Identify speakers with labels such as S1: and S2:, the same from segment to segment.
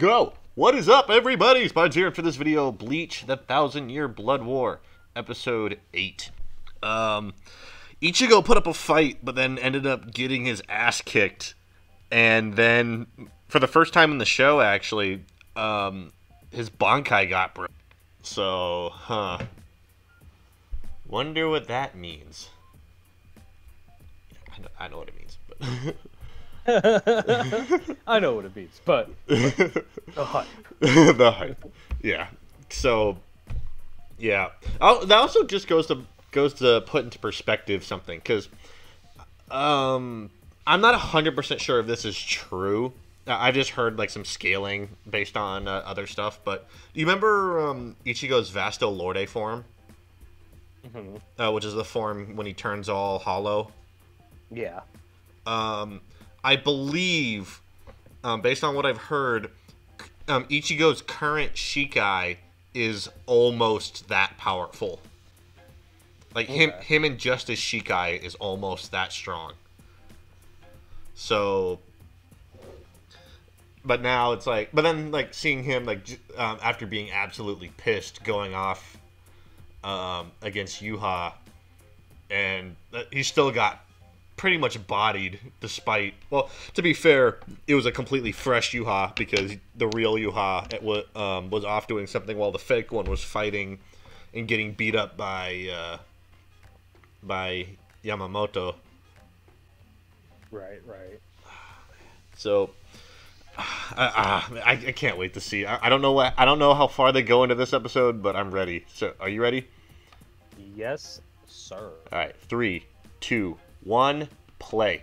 S1: Go! What is up, everybody? Spuds here for this video, Bleach, The Thousand Year Blood War, Episode 8. Um, Ichigo put up a fight, but then ended up getting his ass kicked. And then, for the first time in the show, actually, um, his Bankai got broke. So, huh. Wonder what that means. I know, I know what it means, but...
S2: I know what it means, but the hype.
S1: the hype. Yeah. So, yeah. Oh, that also just goes to goes to put into perspective something because, um, I'm not hundred percent sure if this is true. I've just heard like some scaling based on uh, other stuff, but you remember um, Ichigo's Vasto Lorde form,
S2: Mm-hmm.
S1: uh, which is the form when he turns all hollow.
S2: Yeah.
S1: Um, I believe, um, based on what I've heard, um, Ichigo's current Shikai is almost that powerful. Like him,
S2: Okay.
S1: him and Justice Shikai is almost that strong. So, but now it's like, but then like seeing him like um, after being absolutely pissed, going off um, against Yuha, and uh, he still got pretty much bodied despite well to be fair it was a completely fresh yuha because the real yuha it wa- um, was off doing something while the fake one was fighting and getting beat up by uh, by yamamoto.
S2: Right, right.
S1: so I, I, I can't wait to see. I, I don't know what i don't know how far they go into this episode but i'm ready. So are you ready?
S2: Yes, sir.
S1: all right. Three two one play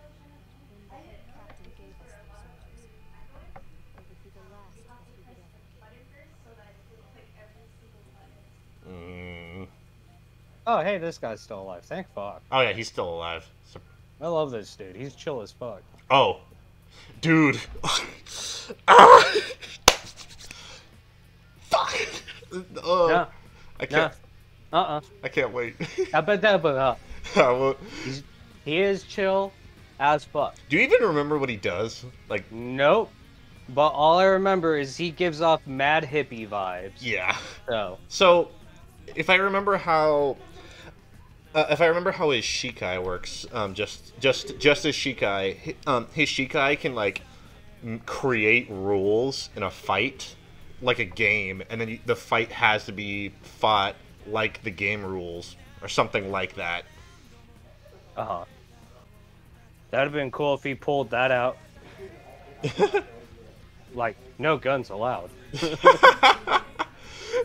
S3: the
S4: captain gave us those orders, they would be the last that we would ever
S1: mm.
S2: Oh, hey, this guy's still alive. Thank fuck.
S1: oh yeah he's still alive so,
S2: I love this dude. He's chill as fuck.
S1: Oh, dude. ah! Fuck. Oh,
S2: Yeah.
S1: I can't.
S2: Uh-uh.
S1: I can't wait.
S2: Abadabada.
S1: Well,
S2: He's he is chill as fuck.
S1: Do you even remember what he does? Like,
S2: Nope. But all I remember is he gives off mad hippie vibes.
S1: yeah.
S2: So
S1: So, if I remember how, uh, if I remember how his Shikai works, um, just just just as Shikai, um, his Shikai can like create rules in a fight, like a game, and then you, the fight has to be fought like the game rules or something like that.
S2: uh huh. That'd have been cool if he pulled that out. like, no guns allowed.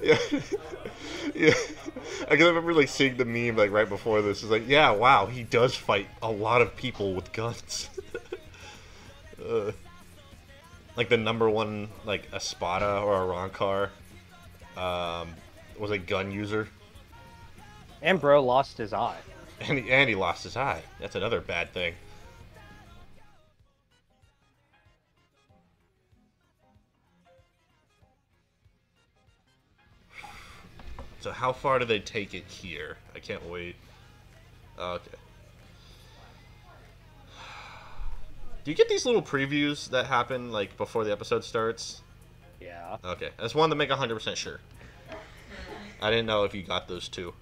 S1: yeah. yeah. I can remember like seeing the meme like right before this. It's like, yeah, wow, he does fight a lot of people with guns. uh, like the number one like Espada or Arrancar um, was a gun user,
S2: And bro lost his eye.
S1: and he, and he lost his eye. That's another bad thing. So how far do they take it here? I can't wait. Okay. Do you get these little previews that happen like before the episode starts?
S2: Yeah.
S5: Okay. I just wanted to make 100% sure. I didn't know if you got those
S6: too.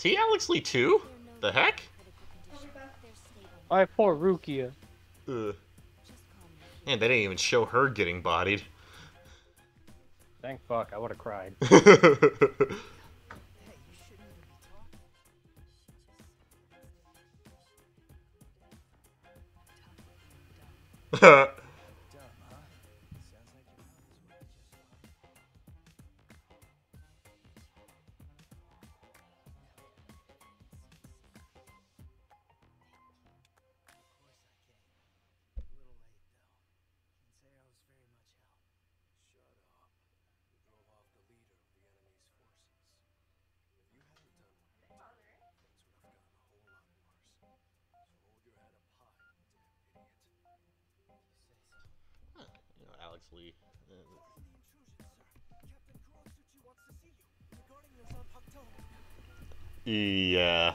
S5: Is he Alex Lee too? The heck?
S2: Alright, poor Rukia.
S5: Ugh. Man, they didn't even show her getting bodied.
S2: Thank fuck, I would have cried.
S5: honestly. Uh, yeah.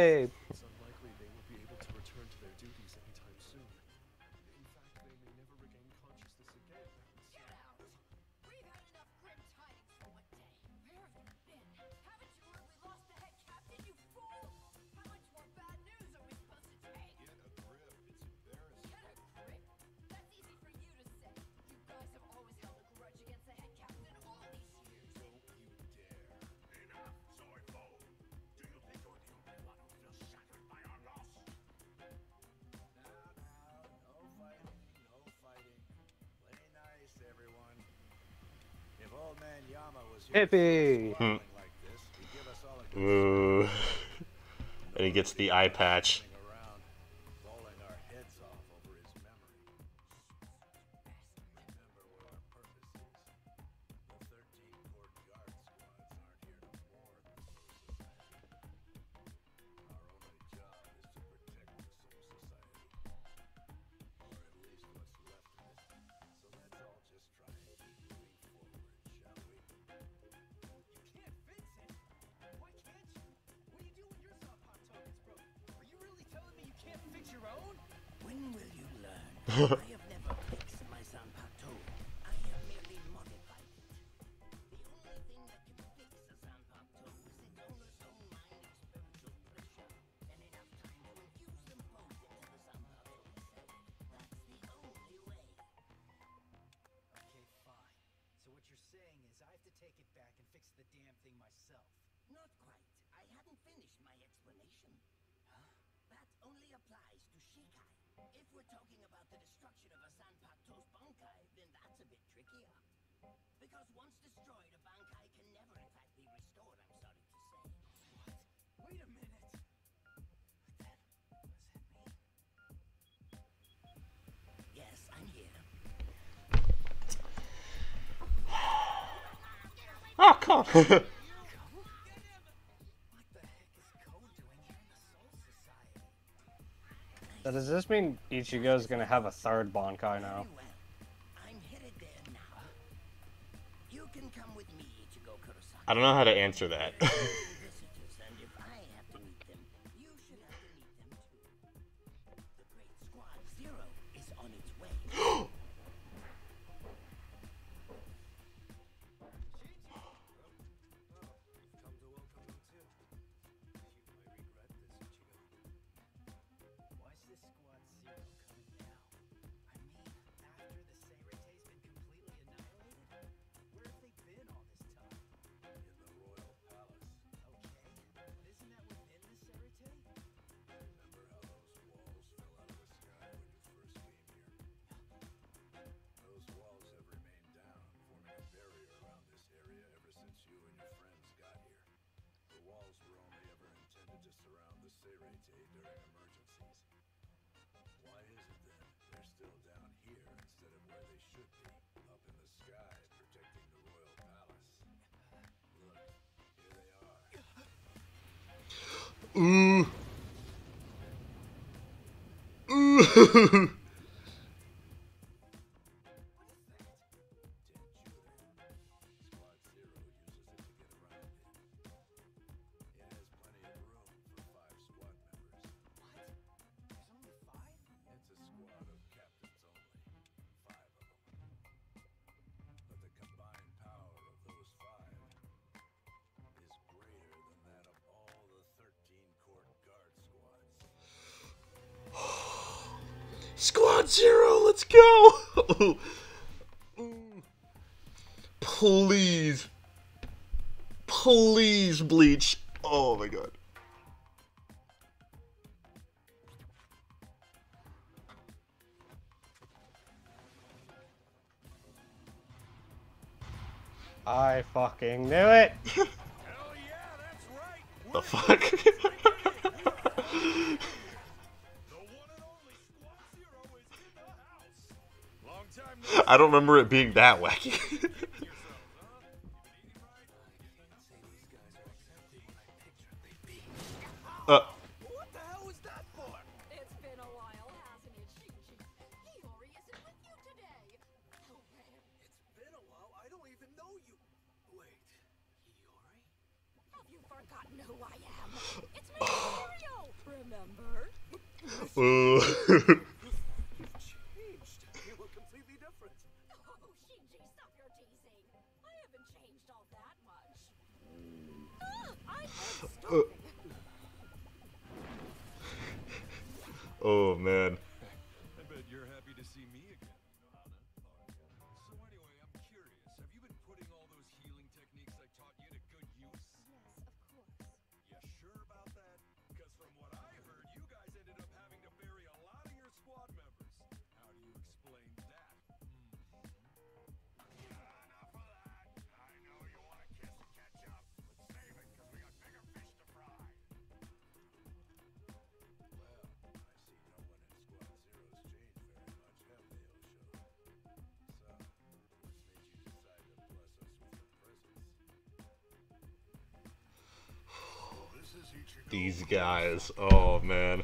S2: Hippie!
S1: Hmm.
S5: Ooh. and he gets the eye patch.
S1: does this mean
S2: Ichigo is
S7: gonna have a third Bankai now?
S5: I don't know how to answer that.
S1: Mm. mm. I
S7: fucking knew it!
S5: The fuck? I don't remember it being that wacky.
S8: Oh man.
S5: these guys. Oh, man.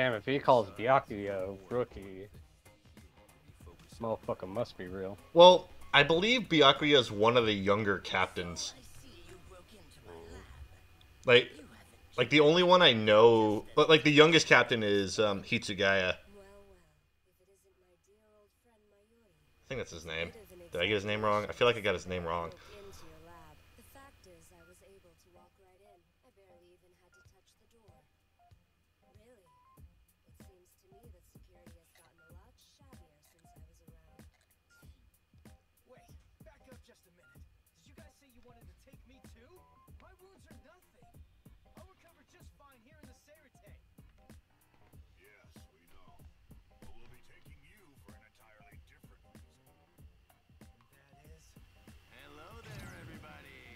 S2: Damn, if he calls Byakuya rookie, motherfucker must be real.
S1: Well, I believe Byakuya is one of the younger captains. Like, like the only one I know, but like the youngest captain is um, Hitsugaya. I think that's his name. Did I get his name wrong? I feel like I got his name wrong.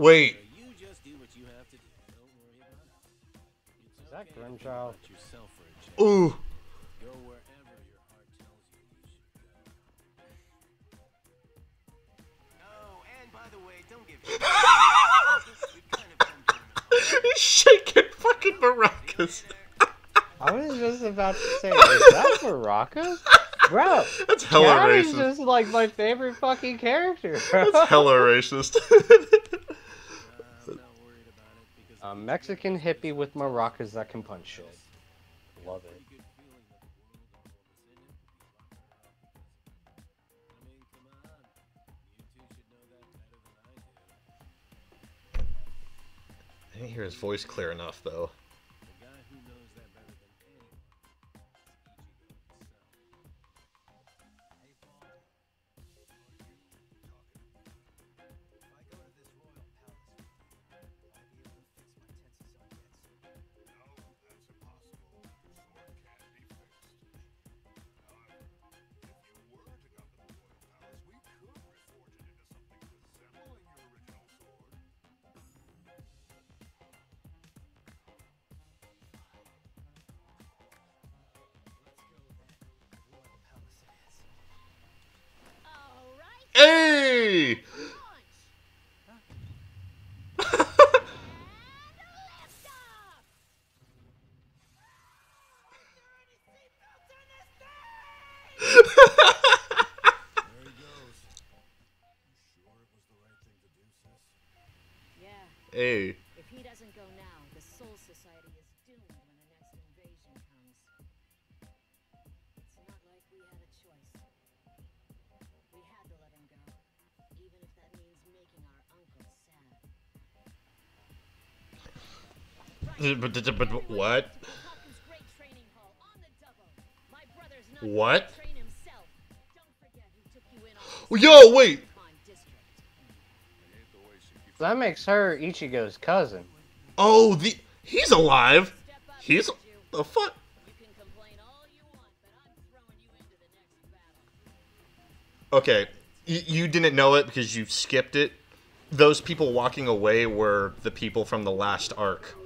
S7: Wait. Is that
S2: Grimchild?
S1: Ooh. He's shaking fucking maracas.
S2: I was just about to say, is that maracas? Bro,
S1: that's hella
S2: Gary's
S1: racist.
S2: just like my favorite fucking character. Bro.
S1: That's hella racist.
S2: A Mexican hippie with maracas that can punch shit. Love it.
S1: I didn't hear his voice clear enough, though. what? What? Yo, wait!
S2: That makes her Ichigo's cousin.
S1: Oh, the
S5: he's alive. He's the fuck. Okay, you, you didn't know it because you skipped it. Those people walking away were the people from the last arc.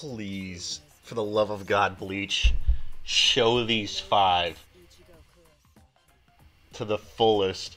S5: please, for the love of God, Bleach, show these five to the fullest.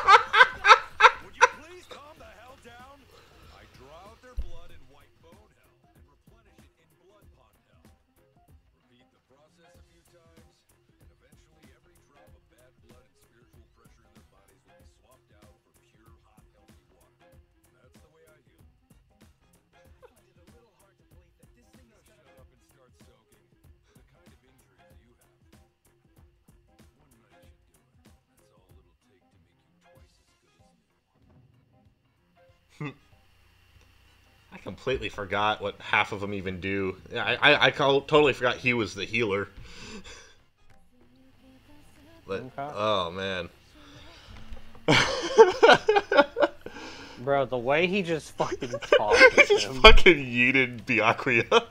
S1: I
S5: completely forgot what half of them even do. I, I, I call, totally forgot he was the healer. but, oh, man.
S2: Bro, the way he just fucking talked.
S5: he just
S2: him.
S5: fucking yeeted Biakria.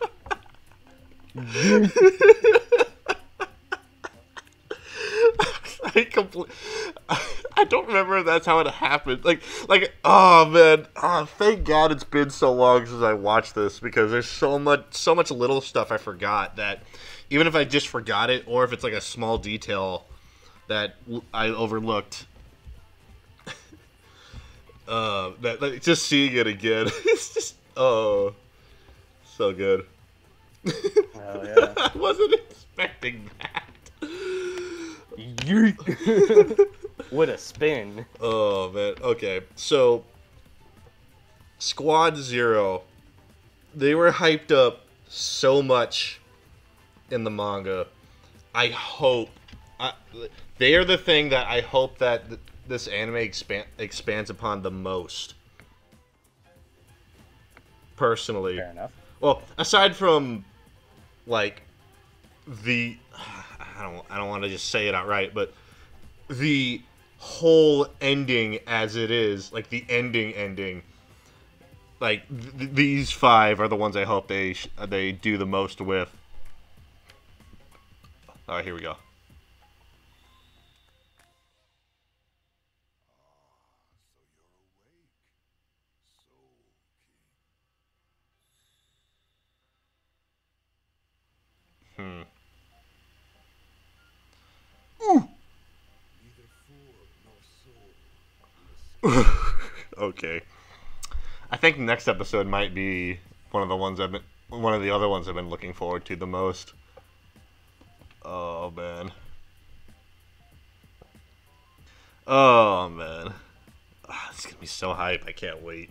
S5: I. I don't remember if that's how it happened. Like, like, oh man, oh, thank God it's been so long since I watched this because there's so much, so much little stuff I forgot that, even if I just forgot it or if it's like a small detail that I overlooked, uh, that like, just seeing it again, it's just oh, so good.
S2: Oh yeah,
S5: I wasn't expecting that.
S2: Yeet. What a spin.
S5: Oh man. Okay. So Squad Zero, they were hyped up
S1: so much in the manga. I hope I, they are the thing that I hope that th- this anime expand, expands upon the most. Personally,
S2: fair enough.
S1: Well, aside from like the I don't I don't want to just say it outright, but the whole ending as it is, like the ending ending, like th- these five are the ones I hope they sh- they do the most with. All right, here we go. Hmm. okay. I think next episode might be one of the ones I've been one of the other ones I've been looking forward to the most. Oh man. Oh man. Ah, It's gonna be so hype, I can't wait.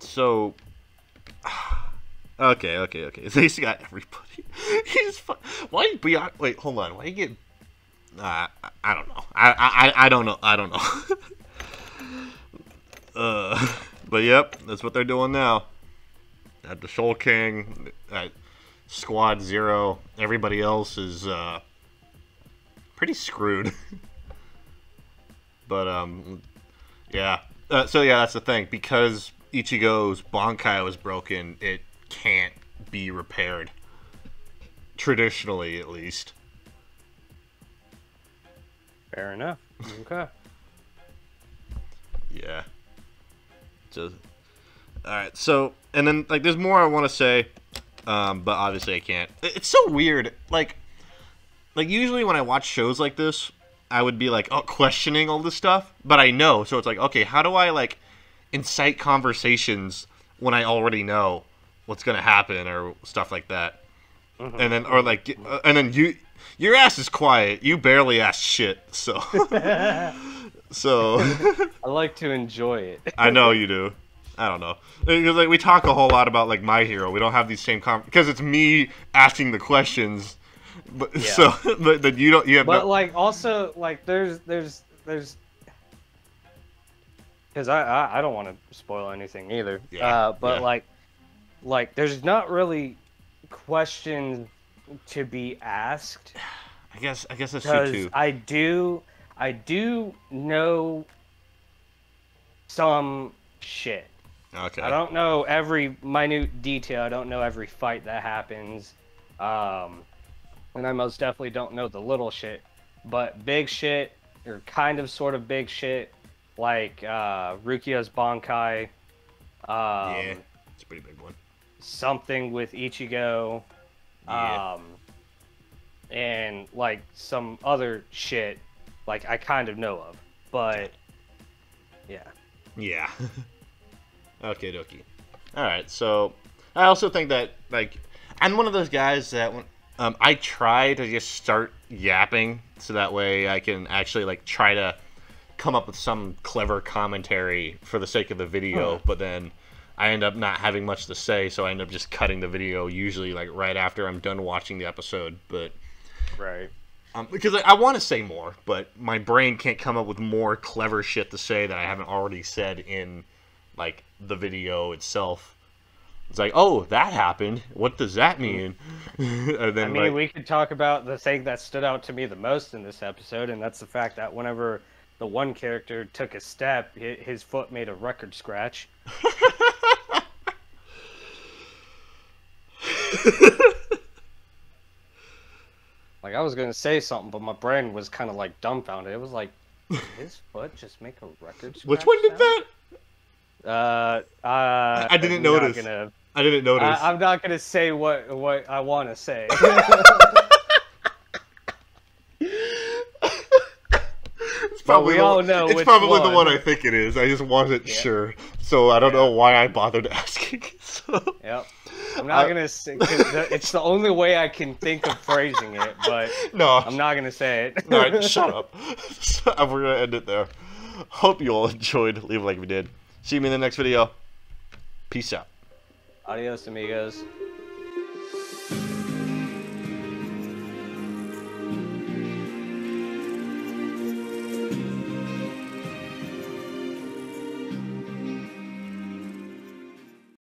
S1: So Okay, okay, okay. He's got everybody. He's fu- why beyond? Wait, hold on. Why you get? I, I don't know. I, I I don't know. I don't know. uh, but yep, that's what they're doing now. At the Soul King, at Squad Zero, everybody else is uh pretty screwed. but um, yeah. Uh, so yeah, that's the thing because Ichigo's Bankai was broken. It can't be repaired. Traditionally, at least.
S2: Fair enough. Okay.
S1: Yeah. Just. All right. So, and then like, there's more I want to say, um, but obviously I can't. It's so weird. Like, like usually when I watch shows like this, I would be like, oh, questioning all this stuff, but I know. So it's like, okay, how do I like incite conversations when I already know what's gonna happen or stuff like that? And then, or like, uh, and then you, your ass is quiet. You barely ask shit. So, so.
S2: I like to enjoy it.
S1: I know you do. I don't know because like we talk a whole lot about like my hero. We don't have these same com because it's me asking the questions, but
S2: Yeah.
S1: so but then you don't. You have
S2: But
S1: no,
S2: like also like there's there's there's because I, I I don't want to spoil anything either.
S1: Yeah,
S2: Uh, but
S1: yeah.
S2: like like there's not really questions to be asked
S1: I guess I guess that's true too.
S2: I do I do know some shit.
S1: Okay.
S2: I don't know every minute detail. I don't know every fight that happens. Um, and I most definitely don't know the little shit. But big shit, or kind of sort of big shit, like uh, Rukia's Bankai. Um,
S1: yeah, it's a pretty big one.
S2: Something with Ichigo.
S1: Yeah.
S2: Um, and like some other shit, like I kind of know of. But yeah.
S1: Yeah. okay, dokie. All right. So I also think that like I'm one of those guys that when um, I try to just start yapping so that way I can actually like try to come up with some clever commentary for the sake of the video, but then I end up not having much to say, so I end up just cutting the video usually like right after I'm done watching the episode. But
S2: Right.
S1: um, because I, I want to say more, but my brain can't come up with more clever shit to say that I haven't already said in like the video itself. It's like, oh, that happened. What does that mean? and then
S2: I mean,
S1: like,
S2: we could talk about the thing that stood out to me the most in this episode, and that's the fact that whenever the one character took a step, his foot made a record scratch. like I was gonna say something, but my brain was kind of like dumbfounded. It was like, did his foot just make a record
S1: which one did
S2: sound?
S1: that?
S2: Uh, uh,
S1: I didn't
S2: I'm
S1: notice.
S2: Gonna,
S1: I didn't notice.
S2: I, I'm not gonna say what what I want to say.
S1: It's
S2: but we all know
S1: It's probably the
S2: one.
S1: one I think it is. I just wasn't
S2: Yeah.
S1: sure, so I don't know why I bothered asking. So.
S2: Yep. I'm not
S1: I-
S2: gonna say it's the only way I can think of phrasing it, but
S1: No.
S2: I'm not gonna say it.
S1: All right, shut up. We're gonna end it there. Hope you all enjoyed. Leave a like if you did. See me in the next video. Peace out.
S2: Adios, amigos.